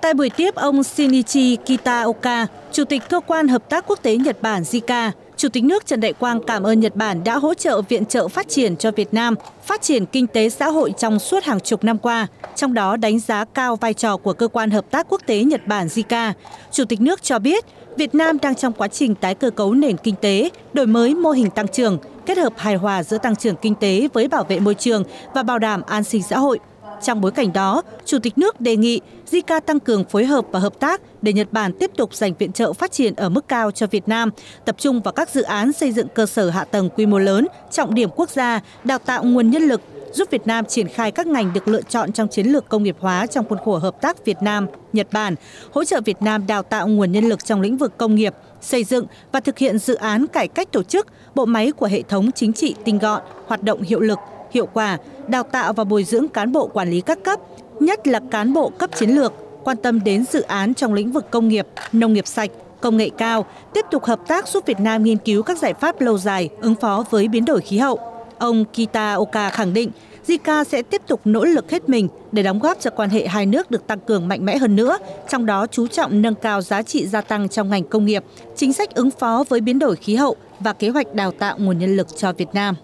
Tại buổi tiếp ông Shinichi Kitaoka, Chủ tịch Cơ quan Hợp tác Quốc tế Nhật Bản JICA, Chủ tịch nước Trần Đại Quang cảm ơn Nhật Bản đã hỗ trợ viện trợ phát triển cho Việt Nam, phát triển kinh tế xã hội trong suốt hàng chục năm qua, trong đó đánh giá cao vai trò của Cơ quan Hợp tác Quốc tế Nhật Bản JICA. Chủ tịch nước cho biết, Việt Nam đang trong quá trình tái cơ cấu nền kinh tế, đổi mới mô hình tăng trưởng, kết hợp hài hòa giữa tăng trưởng kinh tế với bảo vệ môi trường và bảo đảm an sinh xã hội. Trong bối cảnh đó, Chủ tịch nước đề nghị JICA tăng cường phối hợp và hợp tác để Nhật Bản tiếp tục dành viện trợ phát triển ở mức cao cho Việt Nam, tập trung vào các dự án xây dựng cơ sở hạ tầng quy mô lớn, trọng điểm quốc gia, đào tạo nguồn nhân lực, giúp Việt Nam triển khai các ngành được lựa chọn trong chiến lược công nghiệp hóa trong khuôn khổ hợp tác Việt Nam, Nhật Bản, hỗ trợ Việt Nam đào tạo nguồn nhân lực trong lĩnh vực công nghiệp, xây dựng và thực hiện dự án cải cách tổ chức, bộ máy của hệ thống chính trị tinh gọn, hoạt động hiệu lực, hiệu quả, đào tạo và bồi dưỡng cán bộ quản lý các cấp, nhất là cán bộ cấp chiến lược, quan tâm đến dự án trong lĩnh vực công nghiệp, nông nghiệp sạch, công nghệ cao, tiếp tục hợp tác giúp Việt Nam nghiên cứu các giải pháp lâu dài ứng phó với biến đổi khí hậu. Ông Kita Oka khẳng định, JICA sẽ tiếp tục nỗ lực hết mình để đóng góp cho quan hệ hai nước được tăng cường mạnh mẽ hơn nữa, trong đó chú trọng nâng cao giá trị gia tăng trong ngành công nghiệp, chính sách ứng phó với biến đổi khí hậu và kế hoạch đào tạo nguồn nhân lực cho Việt Nam.